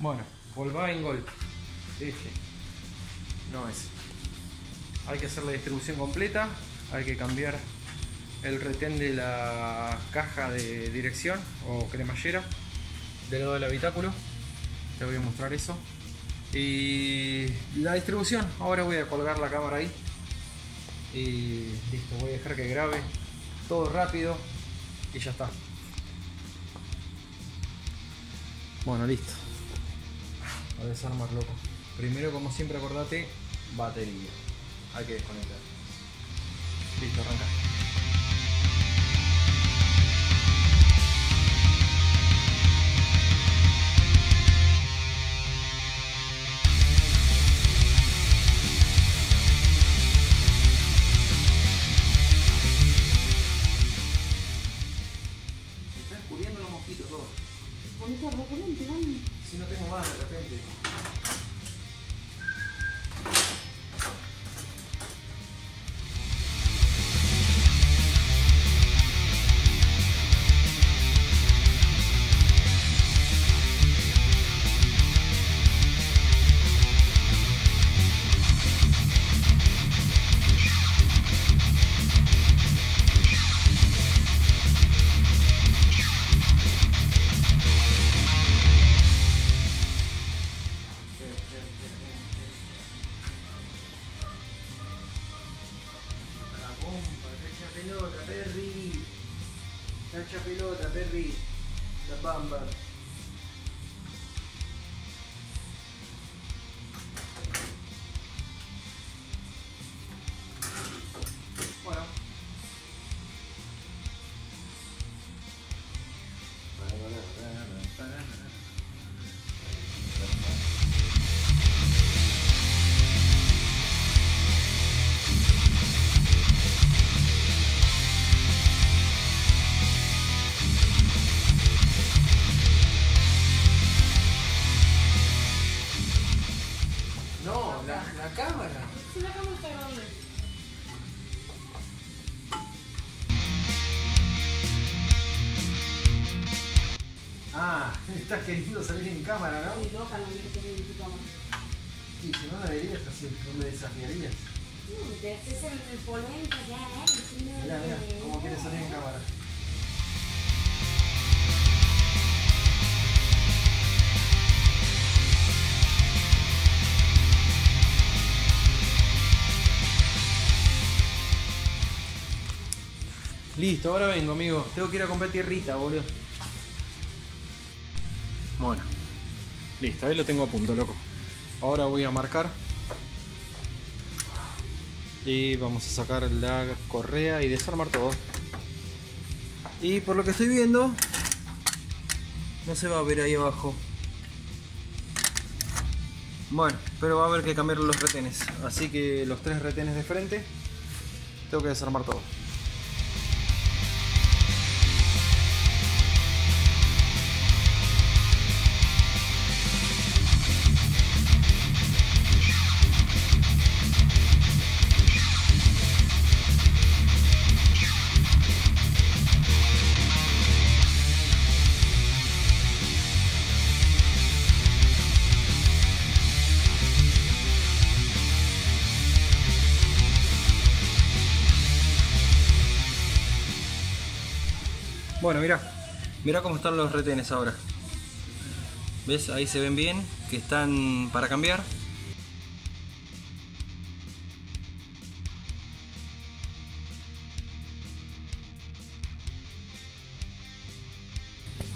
Bueno, Volkswagen Golf. Este. No es. Hay que hacer la distribución completa. Hay que cambiar el retén de la caja de dirección o cremallera del lado del habitáculo. Te voy a mostrar eso. Y la distribución. Ahora voy a colgar la cámara ahí. Y listo, voy a dejar que grabe todo rápido y ya está. Bueno, listo. A desarmar, loco. Primero, como siempre, acordate, batería. Hay que desconectar. Listo, arranca. Si no tengo más de repente. La estás queriendo salir en cámara, ¿no? Loca la mía que tiene en tu cámara. Y si no, no deberías así, no me desafiarías. Mm, Te haces el, polenta ya, ¿eh? Mira, mira, cómo quieres salir en cámara. Listo, ahora vengo, amigo. Tengo que ir a comprar tierrita, boludo. Bueno, listo, ahí lo tengo a punto, loco. Ahora voy a marcar. Y vamos a sacar la correa y desarmar todo. Y por lo que estoy viendo, no se va a ver ahí abajo. Bueno, pero va a haber que cambiar los retenes. Así que los tres retenes de frente, tengo que desarmar todo. Mira cómo están los retenes ahora. ¿Ves? Ahí se ven bien, que están para cambiar.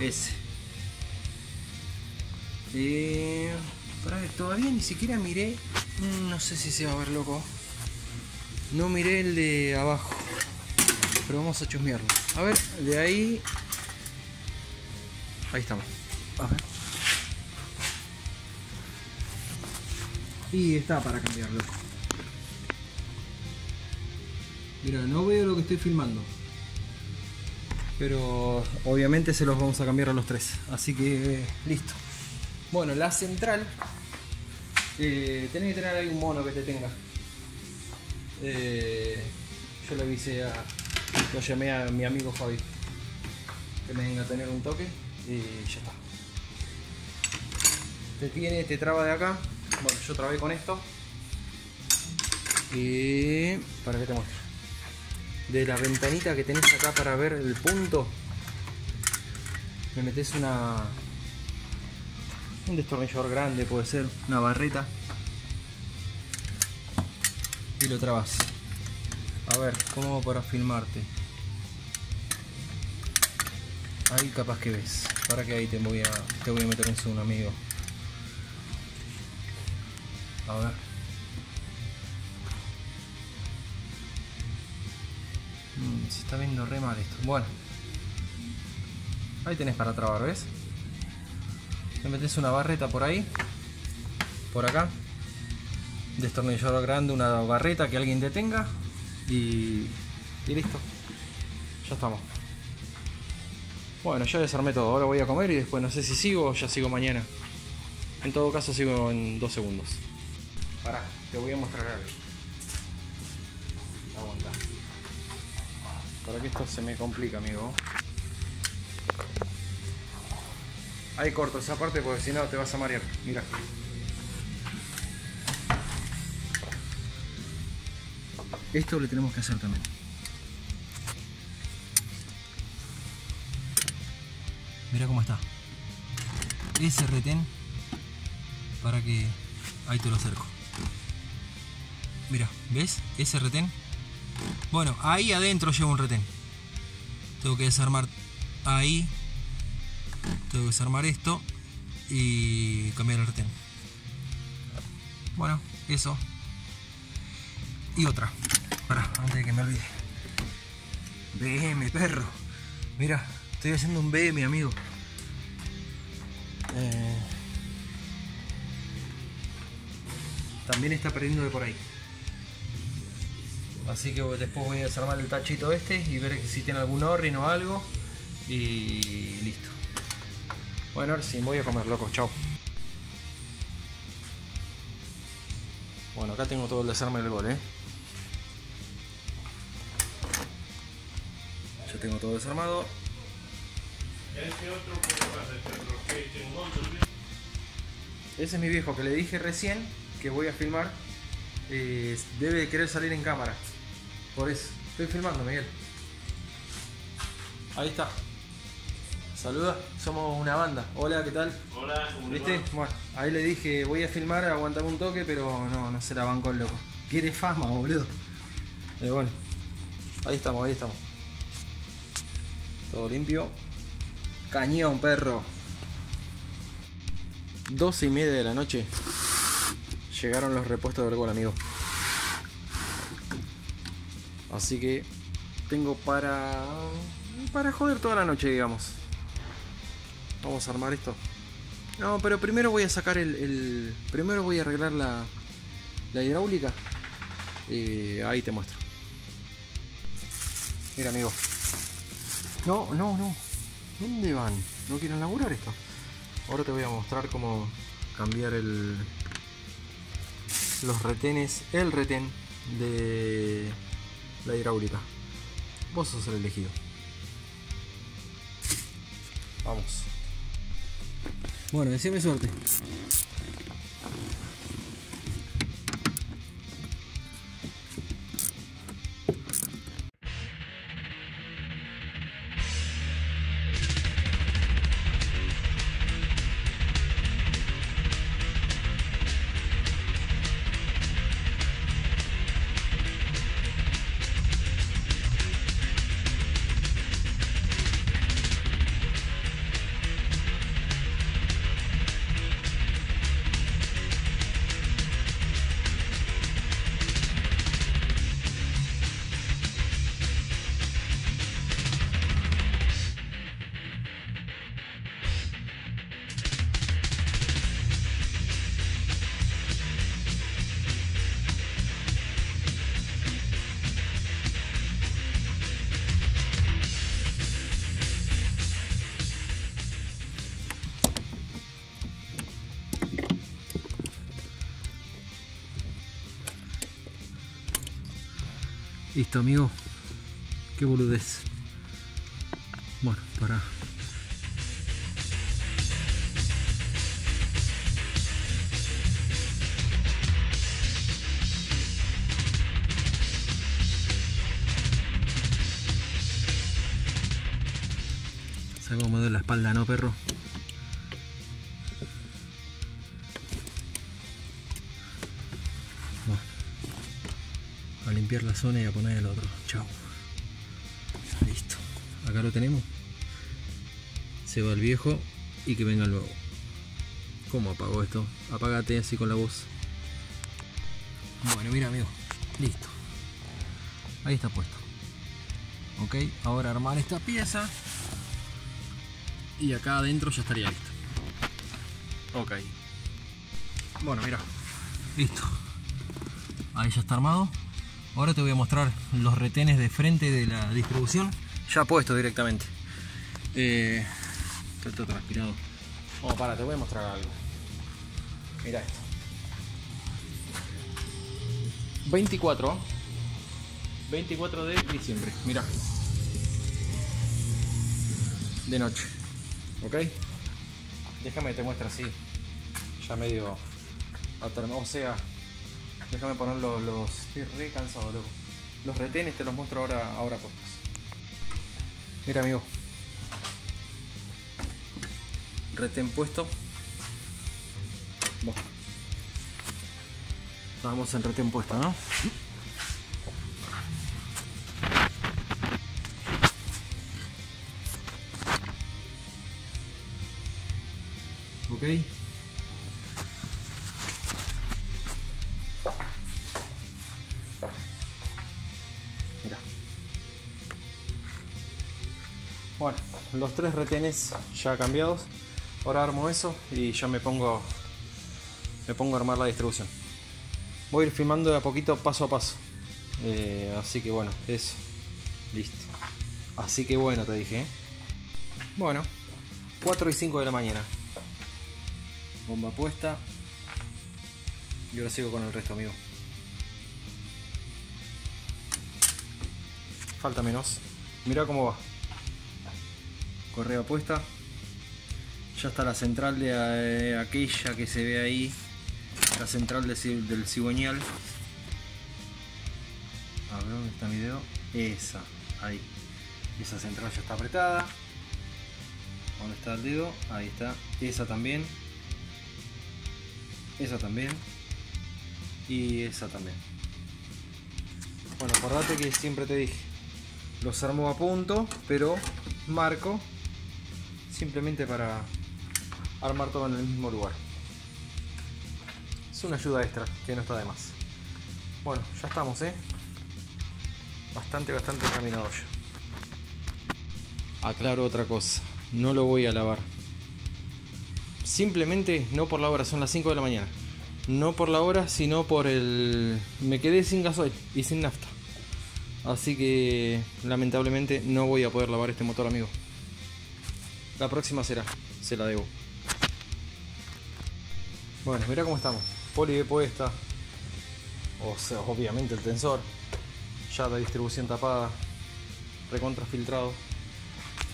Ese. Eh, todavía ni siquiera miré. mm, No sé si se va a ver loco. No miré el de abajo. Pero vamos a chusmearlo. A ver, de ahí. Ahí estamos. Y está para cambiarlo. Mira, no veo lo que estoy filmando. Pero obviamente se los vamos a cambiar a los tres. Así que listo. Bueno, la central. Eh, tenés que tener ahí un mono que te tenga. Eh, yo le avisé a. Lo llamé a mi amigo Fabi. Que me venga a tener un toque. Y ya está. te tiene, te traba de acá. Bueno, yo trabé con esto. Y para que te muestre. De la ventanita que tenés acá para ver el punto, me metes una un destornillador grande, puede ser una barreta y lo trabas. A ver, ¿cómo para filmarte? Ahí capaz que ves. Para que ahí te voy a te voy a meter un zoom, amigo. A ver. Mm, se está viendo re mal esto. Bueno. Ahí tenés para trabar, ¿ves? Le metes una barreta por ahí. Por acá. Destornillador grande, una barreta que alguien detenga. Y, y listo. Ya estamos. Bueno, ya desarmé todo. Ahora voy a comer y después no sé si sigo o ya sigo mañana. En todo caso sigo en dos segundos. Pará, te voy a mostrar algo. Aguanta. Para que esto se me complica, amigo. Ahí corto esa parte porque si no te vas a marear. Mira. Esto le tenemos que hacer también. Mira cómo está. Ese retén para que ahí te lo acerco. Mira, ¿ves? Ese retén. Bueno, ahí adentro lleva un retén. Tengo que desarmar ahí. Tengo que desarmar esto y cambiar el retén. Bueno, eso. Y otra. Para, antes de que me olvide. BM, perro. Mira, estoy haciendo un BM, amigo. Eh, también está perdiendo de por ahí. Así que después voy a desarmar el tachito este y ver si tiene algún orrin o algo. Y listo. Bueno, ahora sí, voy a comer, loco. Chao. Bueno, acá tengo todo el desarme del gol, ¿eh? Ya tengo todo desarmado. Ese es mi viejo que le dije recién que voy a filmar. Eh, debe querer salir en cámara. Por eso. Estoy filmando, Miguel. Ahí está. Saluda, somos una banda. Hola, ¿qué tal? Hola, ¿cómo le ¿Viste? va? Bueno, ahí le dije, voy a filmar, aguantame un toque, pero no, no se la bancó el loco. Quiere fama, boludo. Pero bueno, ahí estamos, ahí estamos. Todo limpio. Cañón, perro. 12 y media de la noche. Llegaron los repuestos del gol, amigo. Así que tengo para. para joder toda la noche, digamos. Vamos a armar esto. No, pero primero voy a sacar el. el- primero voy a arreglar la. la hidráulica. Y ahí te muestro. Mira, amigo. No, no, no. ¿Dónde van? ¿No quieren laburar esto? Ahora te voy a mostrar cómo cambiar el. los retenes. El retén de la hidráulica. Vos sos el elegido. Vamos. Bueno, decime suerte. amigo qué boludez. Bueno para. Sacamos de la espalda no perro limpiar la zona y a poner el otro. Chao. Listo. Acá lo tenemos. Se va el viejo y que venga el nuevo. ¿Cómo apago esto? Apágate así con la voz. Bueno, mira, amigo. Listo. Ahí está puesto. Ok, ahora armar esta pieza. Y acá adentro ya estaría listo. Ok. Bueno, mira. Listo. Ahí ya está armado. Ahora te voy a mostrar los retenes de frente de la distribución. Ya puesto directamente. Eh, está todo transpirado. Oh, para, te voy a mostrar algo. Mira esto. 24 24 de diciembre, mira de noche ok déjame te muestra así ya medio o sea déjame poner los, los estoy re cansado loco los retenes te los muestro ahora ahora puestos mira amigo retén puesto bueno. En retén puesto, ¿no? Bueno, los tres retenes ya cambiados. Ahora armo eso y ya me pongo me pongo a armar la distribución. Voy a ir filmando de a poquito paso a paso. Eh, así que bueno, eso. Listo. Así que bueno, te dije. ¿eh? Bueno, 4 y 5 de la mañana. Bomba puesta. Y ahora sigo con el resto, amigo. Falta menos. Mira cómo va. Correa puesta. Ya está la central de eh, aquella que se ve ahí la central del cigüeñal. A ver dónde está mi dedo. Esa, ahí. Esa central ya está apretada. ¿Dónde está el dedo? Ahí está. Esa también. Esa también. Y esa también. Bueno, acordate que siempre te dije. Los armo a punto, pero marco simplemente para armar todo en el mismo lugar una ayuda extra que no está de más. Bueno, ya estamos, ¿eh? Bastante, bastante caminado ya. Aclaro otra cosa, no lo voy a lavar. Simplemente no por la hora, son las 5 de la mañana. No por la hora, sino por el... Me quedé sin gasoil y sin nafta. Así que lamentablemente no voy a poder lavar este motor, amigo. La próxima será, se la debo. Bueno, mira cómo estamos poli de puesta, o sea, obviamente el tensor, ya la distribución tapada, recontra filtrado.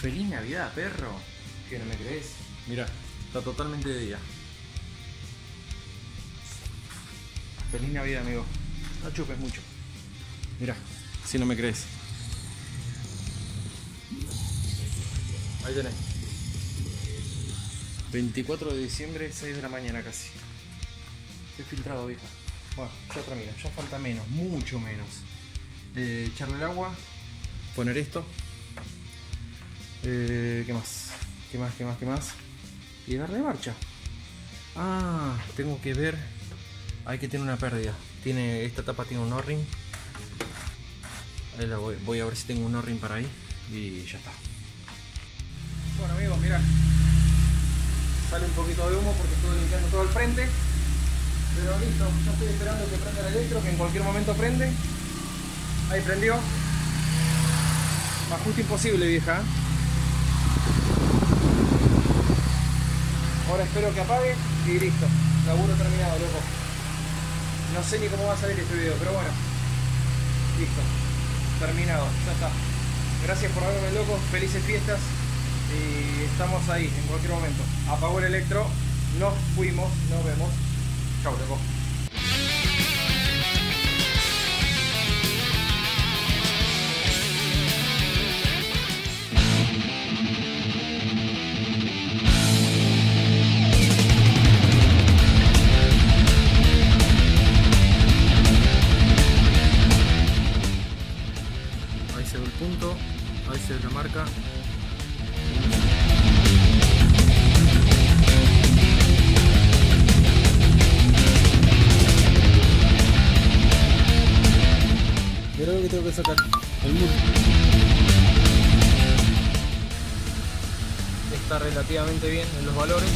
Feliz Navidad, perro. ¿Que no me crees? Mira, está totalmente de día. Feliz Navidad, amigo. No chupes mucho. Mira, si no me crees. Ahí tenés. 24 de diciembre, 6 de la mañana casi. Estoy filtrado, vieja. Bueno, ya termina, ya falta menos, mucho menos. Eh, echarle el agua, poner esto. Eh, ¿Qué más? ¿Qué más? ¿Qué más? ¿Qué más? Y darle marcha. Ah, tengo que ver. Hay que tener una pérdida. Tiene, esta tapa tiene un O-ring. Ahí la voy, voy a ver si tengo un O-ring para ahí. Y ya está. Bueno amigos, mira. Sale un poquito de humo porque estoy limpiando todo el frente. Pero listo, ya estoy esperando que prenda el electro, que en cualquier momento prende. Ahí prendió. Ajuste imposible, vieja. Ahora espero que apague y listo. Laburo terminado, loco. No sé ni cómo va a salir este video, pero bueno. Listo. Terminado, ya está. Gracias por verme, loco. Felices fiestas y estamos ahí en cualquier momento. Apago el electro, nos fuimos, nos vemos. Chau, luego. Ahí se ve el punto, ahí se ve la marca. Yo creo que tengo que sacar el muro. Está relativamente bien en los valores.